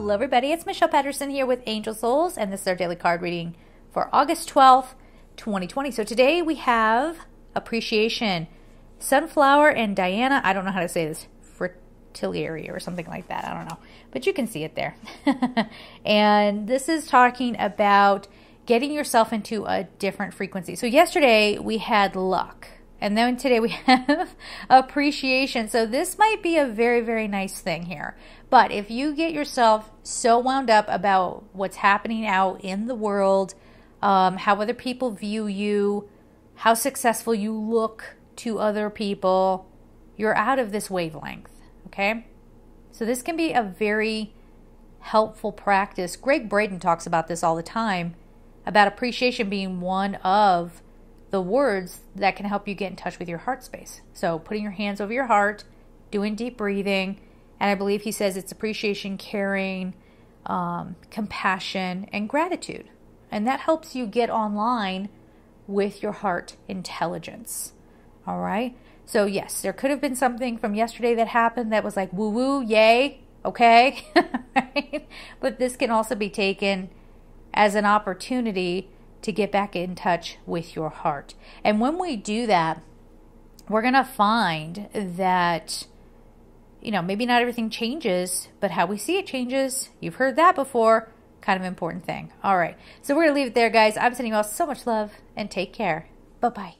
Hello, everybody. It's Michelle Patterson here with Angel Souls, and this is our daily card reading for August 12th, 2020. So today we have appreciation. Sunflower and Diana, I don't know how to say this, fritillary or something like that. I don't know. But you can see it there. and this is talking about getting yourself into a different frequency. So yesterday we had luck. And then today we have appreciation. So this might be a very, very nice thing here. But if you get yourself so wound up about what's happening out in the world, um, how other people view you, how successful you look to other people, you're out of this wavelength. Okay? So this can be a very helpful practice. Gregg Braden talks about this all the time about appreciation being one of the words that can help you get in touch with your heart space. So, putting your hands over your heart, doing deep breathing, and I believe he says it's appreciation, caring, um, compassion, and gratitude. And that helps you get online with your heart intelligence. All right. So, yes, there could have been something from yesterday that happened that was like woo woo, yay, okay. but this can also be taken as an opportunity to get back in touch with your heart. And when we do that, we're going to find that, you know, maybe not everything changes, but how we see it changes. You've heard that before. Kind of important thing. All right. So we're going to leave it there, guys. I'm sending you all so much love and take care. Bye bye.